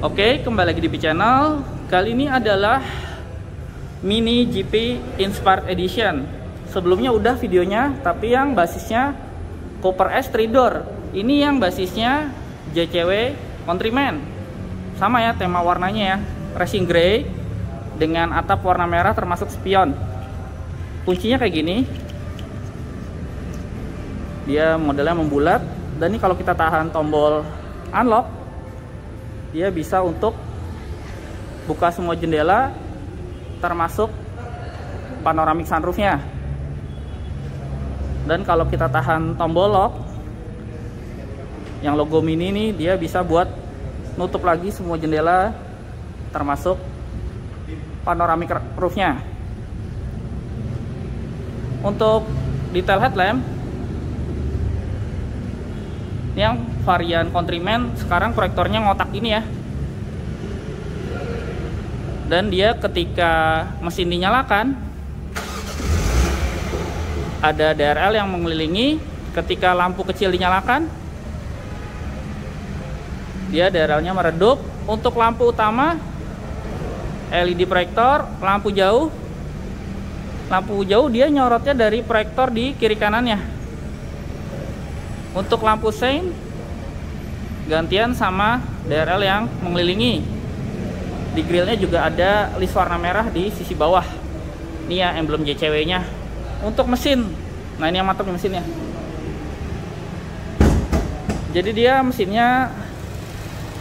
Oke, kembali lagi di B Channel. Kali ini adalah Mini GP Inspired Edition. Sebelumnya udah videonya, tapi yang basisnya Cooper S 3 door. Ini yang basisnya JCW Countryman. Sama ya tema warnanya ya, racing grey dengan atap warna merah termasuk spion. Kuncinya kayak gini. Dia modelnya membulat dan ini kalau kita tahan tombol unlock dia bisa untuk buka semua jendela termasuk panoramik sunroofnya. Dan kalau kita tahan tombol lock yang logo mini ini dia bisa buat nutup lagi semua jendela termasuk panoramik roofnya. Untuk detail headlamp yang varian Countryman sekarang proyektornya ngotak ini ya. Dan dia ketika mesin dinyalakan ada DRL yang mengelilingi. Ketika lampu kecil dinyalakan dia DRL nya meredup. Untuk lampu utama LED proyektor lampu jauh. Lampu jauh dia nyorotnya dari proyektor di kiri kanannya. Untuk lampu sein gantian sama DRL yang mengelilingi. Di grillnya juga ada list warna merah di sisi bawah. Ini ya emblem JCW nya untuk mesin. Nah ini yang mantap nih mesinnya. Jadi dia mesinnya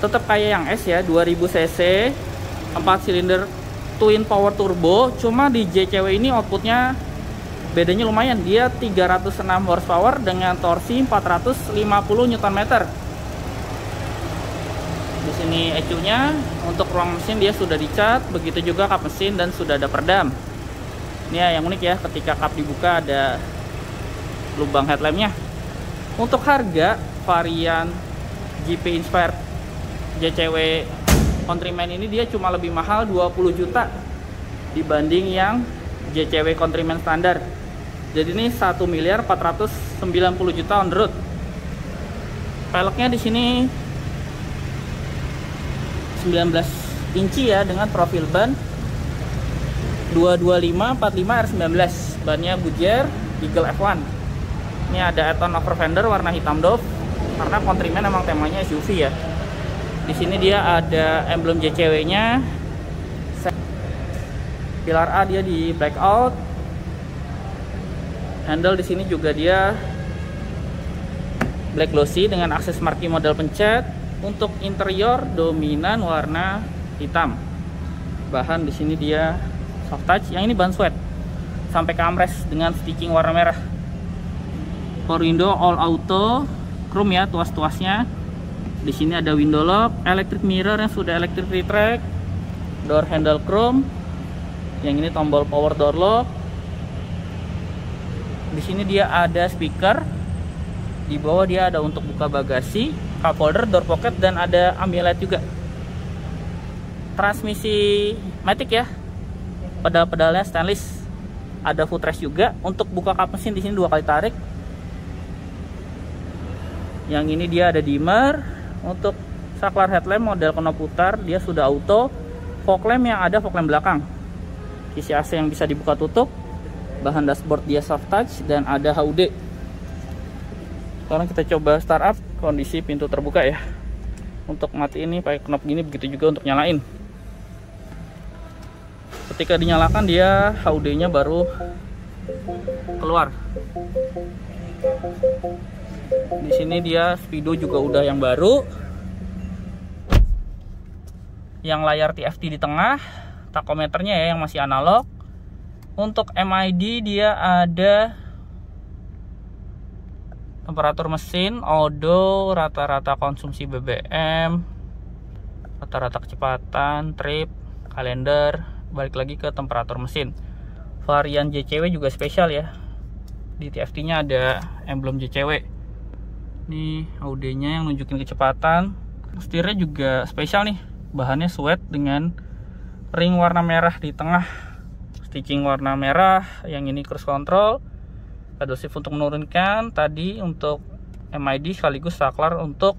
tetap kayak yang S ya 2000 cc 4 silinder twin power turbo. Cuma di JCW ini outputnya bedanya lumayan. Dia 306 horsepower dengan torsi 450 Nm di sini ECU-nya. Untuk ruang mesin dia sudah dicat begitu juga kap mesin dan sudah ada perdam. Ini ya yang unik ya ketika kap dibuka ada lubang headlampnya. Untuk harga varian GP Inspired JCW Countryman ini dia cuma lebih mahal 20 juta dibanding yang JCW Countryman standar. Jadi ini 1 miliar 490 juta on the road. Peleknya di sini 19 inci ya dengan profil ban. 225 45 R19 bannya Bujer Eagle F1 ini ada Eton over fender warna hitam dove karena Countryman emang temanya SUV ya. Di sini dia ada emblem JCW nya pilar A dia di blackout. Handle di sini juga dia black glossy dengan akses marquee model pencet untuk interior dominan warna hitam. Bahan di sini dia soft touch. Yang ini bahan sweat sampai ke dengan stitching warna merah. Power window all auto. Chrome ya tuas-tuasnya. Di sini ada window lock electric mirror yang sudah electric retract door handle chrome. Yang ini tombol power door lock. Di sini dia ada speaker. Di bawah dia ada untuk buka bagasi cup holder door pocket dan ada ambil light juga. Transmisi matic ya. Pedal-pedalnya stainless. Ada footrest juga. Untuk buka kap mesin di sini dua kali tarik. Yang ini dia ada dimmer. Untuk saklar headlamp model kena putar dia sudah auto. Fog lamp yang ada fog lamp belakang sisi AC yang bisa dibuka tutup. Bahan dashboard dia soft touch dan ada HUD sekarang kita coba startup kondisi pintu terbuka ya. Untuk mati ini pakai knop gini begitu juga untuk nyalain. Ketika dinyalakan dia HUD nya baru keluar. Di sini dia speedo juga udah yang baru. Yang layar TFT di tengah takometernya ya yang masih analog. Untuk MID dia ada temperatur mesin, odo, rata-rata konsumsi BBM, rata-rata kecepatan, trip, kalender, balik lagi ke temperatur mesin. Varian JCW juga spesial ya. Di TFT-nya ada emblem JCW. Ini AUD-nya yang nunjukin kecepatan. Setirnya juga spesial nih. Bahannya sweat dengan ring warna merah di tengah stitching warna merah yang ini cruise control shift untuk menurunkan tadi untuk MID sekaligus saklar untuk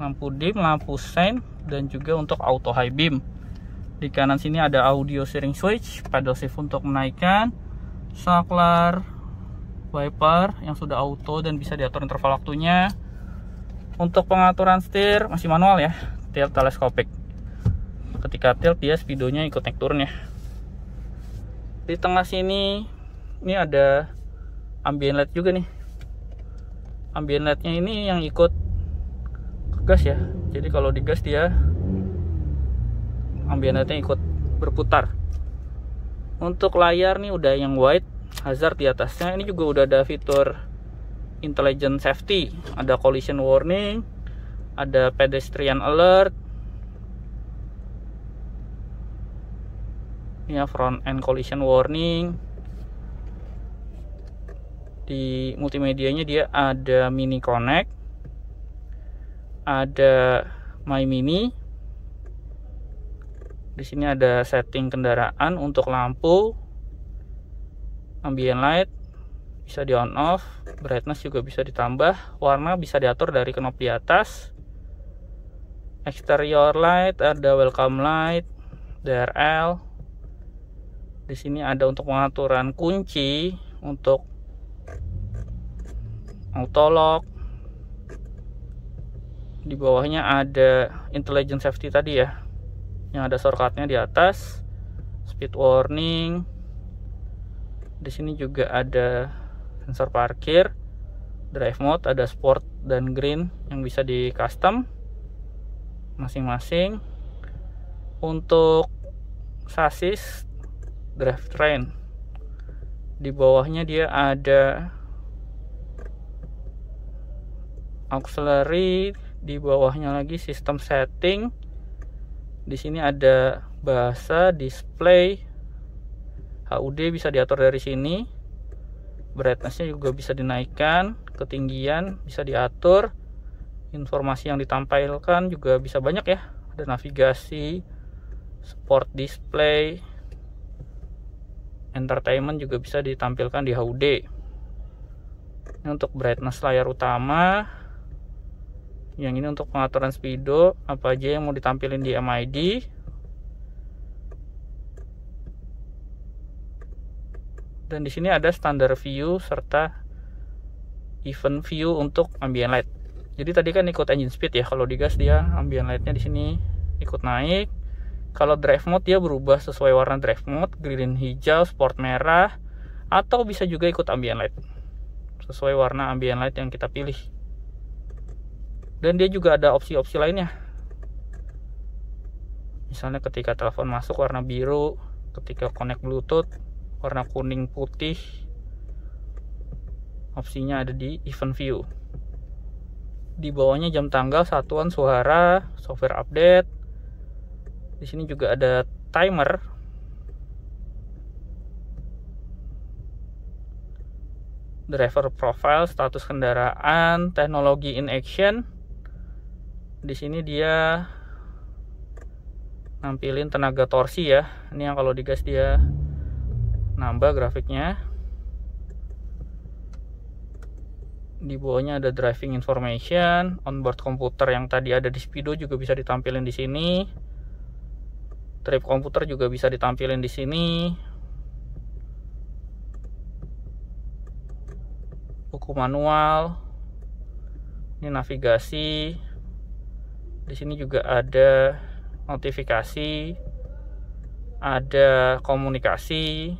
lampu dim lampu sein dan juga untuk auto high beam. Di kanan sini ada audio steering switch pedal shift untuk menaikkan saklar wiper yang sudah auto dan bisa diatur interval waktunya. Untuk pengaturan setir masih manual ya tilt teleskopik. Ketika tilt dia speedonya ikut naik turun ya. Di tengah sini ini ada ambient light juga nih. Ambient lightnya ini yang ikut ke gas ya. Jadi kalau digas dia ambient lightnya ikut berputar. Untuk layar nih udah yang white hazard di atasnya. Ini juga udah ada fitur intelligent safety. Ada collision warning ada pedestrian alert. Ya front end collision warning di multimedianya dia ada mini connect ada my mini di sini ada setting kendaraan untuk lampu ambient light bisa di on off brightness juga bisa ditambah warna bisa diatur dari knop di atas exterior light ada welcome light DRL di sini ada untuk pengaturan kunci untuk auto lock di bawahnya ada intelligent safety tadi ya. Yang ada shortcutnya di atas. Speed warning. Di sini juga ada sensor parkir. Drive mode ada sport dan green yang bisa di custom. Masing-masing. Untuk sasis drivetrain di bawahnya dia ada auxiliary di bawahnya lagi sistem setting. Di sini ada bahasa display HUD bisa diatur dari sini. Brightnessnya juga bisa dinaikkan ketinggian bisa diatur. Informasi yang ditampilkan juga bisa banyak ya. Ada navigasi sport display entertainment juga bisa ditampilkan di HUD ini untuk brightness layar utama yang ini untuk pengaturan speedo apa aja yang mau ditampilkan di MID dan di sini ada standar view serta event view untuk ambient light jadi tadi kan ikut engine speed ya kalau digas dia ambient lightnya di sini ikut naik kalau drive mode dia berubah sesuai warna drive mode, green hijau, sport merah, atau bisa juga ikut ambient light. Sesuai warna ambient light yang kita pilih. Dan dia juga ada opsi-opsi lainnya. Misalnya ketika telepon masuk warna biru, ketika connect bluetooth warna kuning putih. Opsinya ada di event view. Di bawahnya jam tanggal, satuan suara, software update, di sini juga ada timer driver profile status kendaraan teknologi in action di sini dia nampilin tenaga torsi ya. Ini yang kalau digas dia nambah grafiknya. Di bawahnya ada driving information onboard komputer yang tadi ada di speedo juga bisa ditampilin di sini. Trip komputer juga bisa ditampilin di sini. Buku manual. Ini navigasi di sini juga ada notifikasi ada komunikasi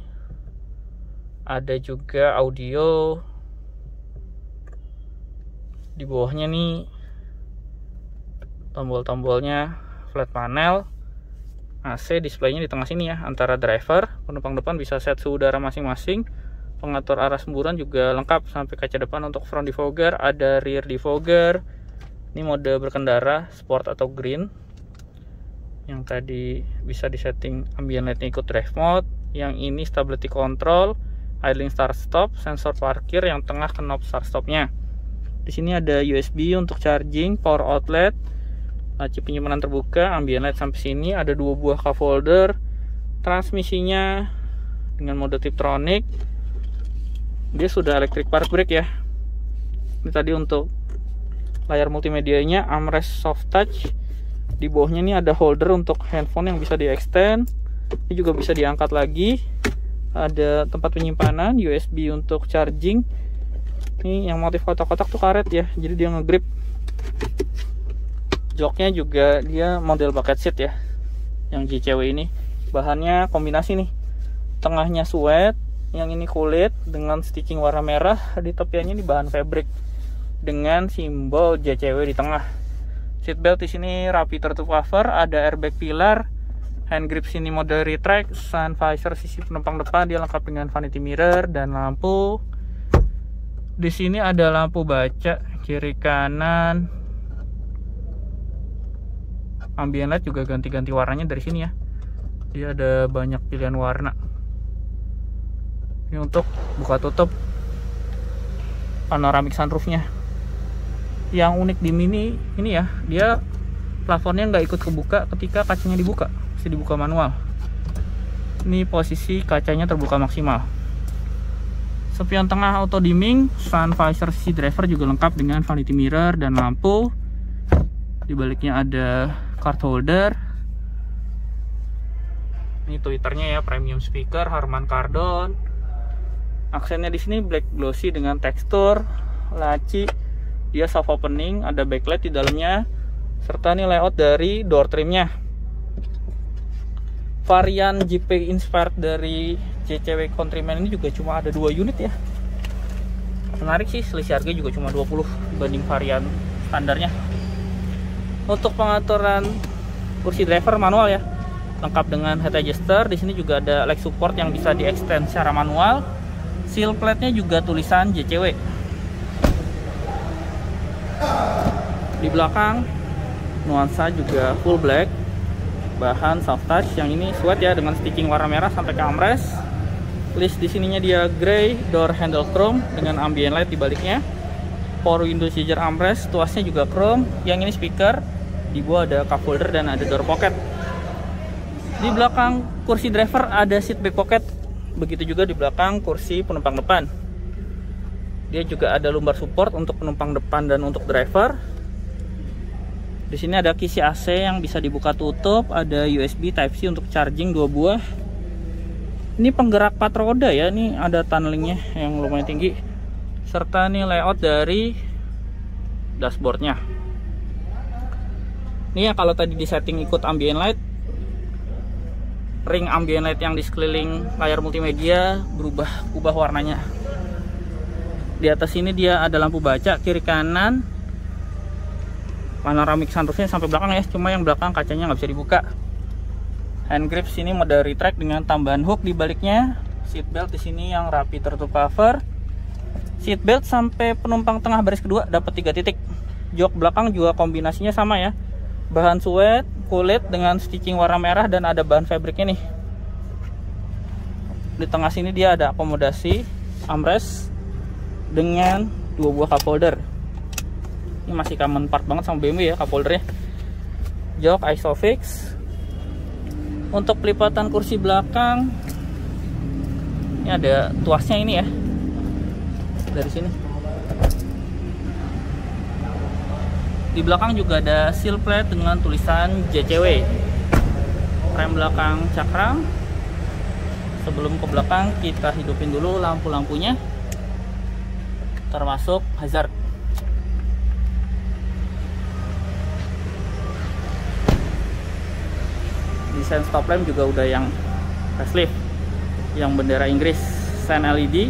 ada juga audio. Di bawahnya nih tombol-tombolnya flat panel AC displaynya di tengah sini ya antara driver penumpang depan bisa set suhu udara masing-masing pengatur arah semburan juga lengkap sampai kaca depan untuk front defogger ada rear defogger ini mode berkendara sport atau green. Yang tadi bisa disetting ambient lightnya ikut drive mode. Yang ini stability control idling start stop sensor parkir yang tengah knob start stopnya. Di sini ada USB untuk charging power outlet laci penyimpanan terbuka ambient light sampai sini ada dua buah cup holder transmisinya dengan mode tiptronic dia sudah electric park brake ya. Ini tadi untuk layar multimedianya armrest soft touch. Di bawahnya ini ada holder untuk handphone yang bisa di extend ini juga bisa diangkat lagi. Ada tempat penyimpanan USB untuk charging. Ini yang motif kotak-kotak tuh karet ya jadi dia ngegrip. Joknya juga dia model bucket seat ya yang JCW ini. Bahannya kombinasi nih tengahnya suede yang ini kulit dengan stitching warna merah. Di tepiannya ini bahan fabric dengan simbol JCW di tengah. Seatbelt di sini rapi tertutup cover ada airbag pilar hand grip sini mode retract sun visor sisi penumpang depan dia lengkap dengan vanity mirror dan lampu. Di sini ada lampu baca kiri kanan. Ambient light juga ganti-ganti warnanya dari sini ya. Dia ada banyak pilihan warna. Ini untuk buka tutup panoramik sunroofnya yang unik di mini ini ya dia plafonnya nggak ikut kebuka ketika kacanya dibuka masih dibuka manual. Ini posisi kacanya terbuka maksimal. Spion tengah auto dimming sun visor sisi driver juga lengkap dengan vanity mirror dan lampu. Di baliknya ada card holder. Ini twitternya ya premium speaker Harman Kardon. Aksennya di sini black glossy dengan tekstur laci dia soft opening ada backlight di dalamnya serta ini layout dari door trimnya. Varian JP inspired dari JCW Countryman ini juga cuma ada dua unit ya. Menarik sih selisih harga juga cuma 20 dibanding varian standarnya. Untuk pengaturan kursi driver manual ya. Lengkap dengan head adjuster di sini juga ada leg support yang bisa di extend secara manual. Seal plate-nya juga tulisan JCW di belakang nuansa juga full black. Bahan soft touch yang ini sweat ya dengan stitching warna merah sampai ke armrest. List di sininya dia grey door handle chrome dengan ambient light di baliknya. Power window changer armrest tuasnya juga chrome. Yang ini speaker di bawah ada cup holder dan ada door pocket. Di belakang kursi driver ada seat back pocket. Begitu juga di belakang kursi penumpang depan. Dia juga ada lumbar support untuk penumpang depan dan untuk driver di sini ada kisi AC yang bisa dibuka tutup ada USB Type C untuk charging dua buah. Ini penggerak empat roda ya ini ada tunnelingnya yang lumayan tinggi. Serta ini layout dari dashboardnya. Ini ya kalau tadi di setting ikut ambient light ring ambient light yang di sekeliling layar multimedia berubah ubah warnanya. Di atas ini dia ada lampu baca kiri kanan panoramik sunroofnya sampai belakang ya. Cuma yang belakang kacanya nggak bisa dibuka. Hand grip sini mode retract dengan tambahan hook di baliknya. Seat belt di sini yang rapi tertutup cover. Seat belt sampai penumpang tengah baris kedua dapat tiga titik. Jok belakang juga kombinasinya sama ya. Bahan suede kulit dengan stitching warna merah dan ada bahan fabriknya nih. Di tengah sini dia ada akomodasi armrest dengan dua buah cup holder ini masih common part banget sama BMW ya cup holdernya jok isofix untuk pelipatan kursi belakang ini ada tuasnya ini ya dari sini Di belakang juga ada seal plate dengan tulisan JCW. Rem belakang cakram. Sebelum ke belakang kita hidupin dulu lampu-lampunya. Termasuk hazard. Desain stop lamp juga udah yang facelift. Yang bendera Inggris, sen LED.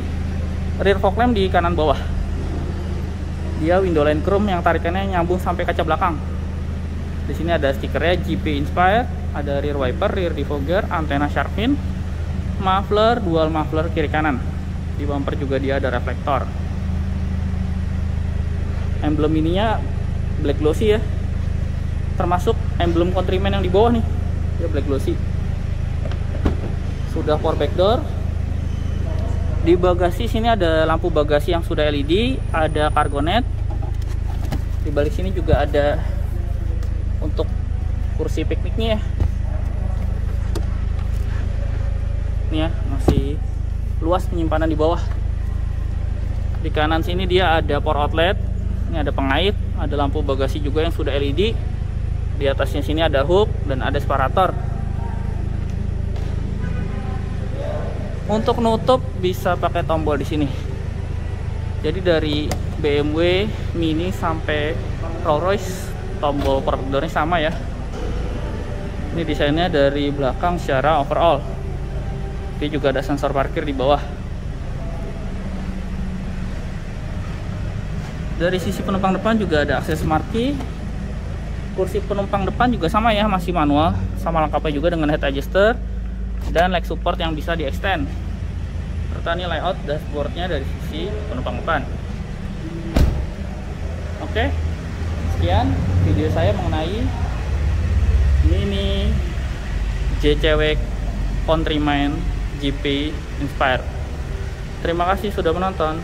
Rear fog lamp di kanan bawah dia window line chrome yang tarikannya nyambung sampai kaca belakang di sini ada stikernya GP Inspire ada rear wiper, rear defogger, antena shark fin muffler, dual muffler kiri kanan di bumper juga dia ada reflektor emblem ininya black glossy ya termasuk emblem Countryman yang di bawah nih dia black glossy. Sudah power back door di bagasi sini ada lampu bagasi yang sudah LED ada cargo net. Di balik sini juga ada untuk kursi pikniknya ya. Ini ya masih luas penyimpanan di bawah. Di kanan sini dia ada power outlet ini ada pengait ada lampu bagasi juga yang sudah LED di atasnya sini ada hook dan ada separator. Untuk nutup bisa pakai tombol di sini. Jadi dari BMW Mini sampai Rolls Royce tombol protectornya sama ya. Ini desainnya dari belakang secara overall. Ini juga ada sensor parkir di bawah. Dari sisi penumpang depan juga ada akses smart key kursi penumpang depan juga sama ya masih manual. Sama lengkapnya juga dengan head adjuster dan leg support yang bisa di extend serta ini layout dashboardnya dari sisi penumpang depan. Oke sekian video saya mengenai Mini JCW Countryman GP Inspire. Terima kasih sudah menonton